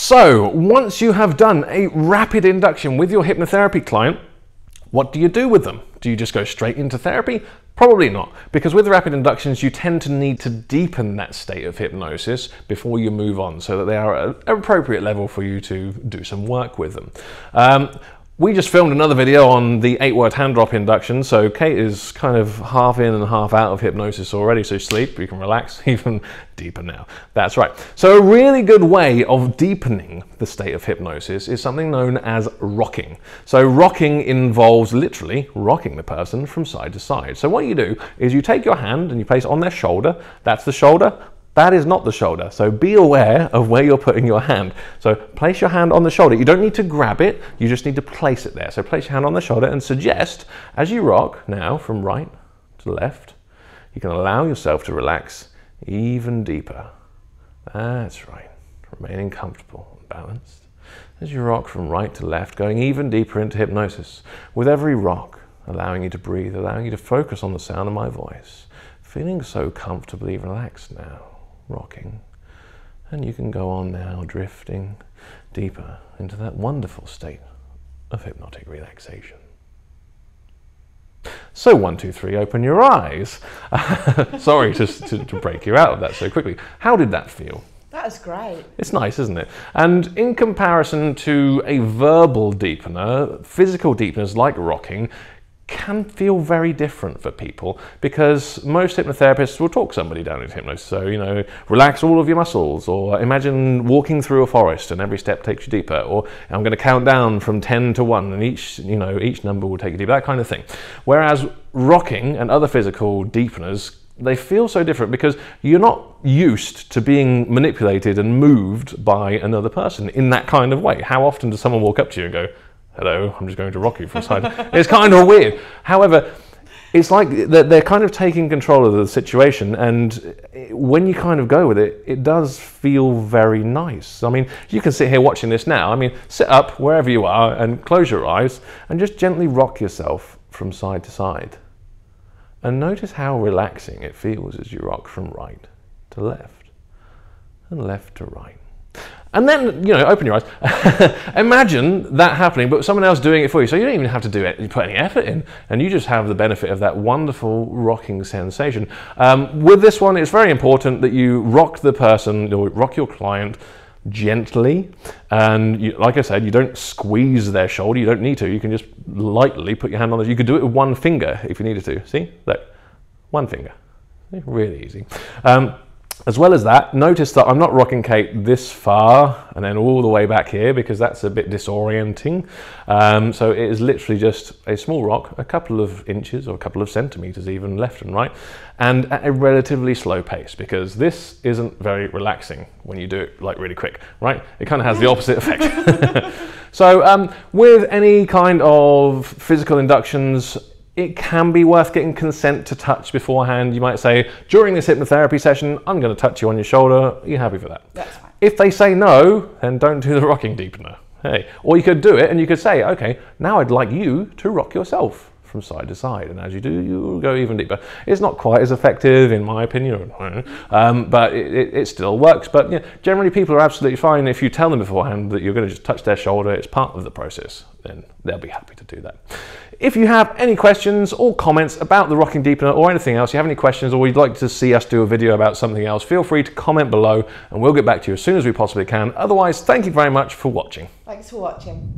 So once you have done a rapid induction with your hypnotherapy client, what do you do with them? Do you just go straight into therapy? Probably not, because with rapid inductions, you tend to need to deepen that state of hypnosis before you move on so that they are at an appropriate level for you to do some work with them. Um, we just filmed another video on the eight word hand drop induction. So Kate is kind of half in and half out of hypnosis already. So sleep, you can relax even deeper now. That's right. So a really good way of deepening the state of hypnosis is something known as rocking. So rocking involves literally rocking the person from side to side. So what you do is you take your hand and you place it on their shoulder. That's the shoulder. That is not the shoulder. So be aware of where you're putting your hand. So place your hand on the shoulder. You don't need to grab it, you just need to place it there. So place your hand on the shoulder and suggest as you rock now from right to left, you can allow yourself to relax even deeper. That's right. Remaining comfortable and balanced. As you rock from right to left, going even deeper into hypnosis. With every rock, allowing you to breathe, allowing you to focus on the sound of my voice. Feeling so comfortably relaxed now rocking. And you can go on now, drifting deeper into that wonderful state of hypnotic relaxation. So, one, two, three, open your eyes. Sorry to, to, to, break you out of that so quickly. How did that feel? That was great. It's nice, isn't it? And in comparison to a verbal deepener, physical deepeners like rocking can feel very different for people because most hypnotherapists will talk somebody down into hypnosis. So, you know, relax all of your muscles, or imagine walking through a forest and every step takes you deeper, or I'm going to count down from 10 to 1 and each, you know, each number will take you deeper, that kind of thing. Whereas rocking and other physical deepeners they feel so different because you're not used to being manipulated and moved by another person in that kind of way. How often does someone walk up to you and go, hello, I'm just going to rock you from side. it's kind of weird. However, it's like they're kind of taking control of the situation, and when you kind of go with it, it does feel very nice. I mean, you can sit here watching this now. I mean, sit up wherever you are and close your eyes and just gently rock yourself from side to side. And notice how relaxing it feels as you rock from right to left and left to right. And then, you know, open your eyes. Imagine that happening, but someone else doing it for you. So you don't even have to do it, you put any effort in, and you just have the benefit of that wonderful rocking sensation. Um, with this one, it's very important that you rock the person, or rock your client gently. And you, like I said, you don't squeeze their shoulder, you don't need to. You can just lightly put your hand on this. You could do it with one finger if you needed to. See? Look, one finger. Really easy. Um, as well as that, notice that I'm not rocking Kate this far and then all the way back here because that's a bit disorienting. Um, so it is literally just a small rock, a couple of inches or a couple of centimeters even left and right, and at a relatively slow pace because this isn't very relaxing when you do it like really quick, right? It kind of has the opposite effect. so um, with any kind of physical inductions, it can be worth getting consent to touch beforehand. You might say, during this hypnotherapy session, I'm going to touch you on your shoulder. Are you happy for that? That's fine. If they say no, then don't do the rocking deepener. Hey, or you could do it and you could say, okay, now I'd like you to rock yourself from side to side. And as you do, you go even deeper. It's not quite as effective, in my opinion, um, but it, it, it, still works. But yeah, generally, people are absolutely fine if you tell them beforehand that you're going to just touch their shoulder. It's part of the process. Then they'll be happy to do that. If you have any questions or comments about the rocking deepener or anything else, you have any questions or you'd like to see us do a video about something else, feel free to comment below and we'll get back to you as soon as we possibly can. Otherwise, thank you very much for watching. Thanks for watching.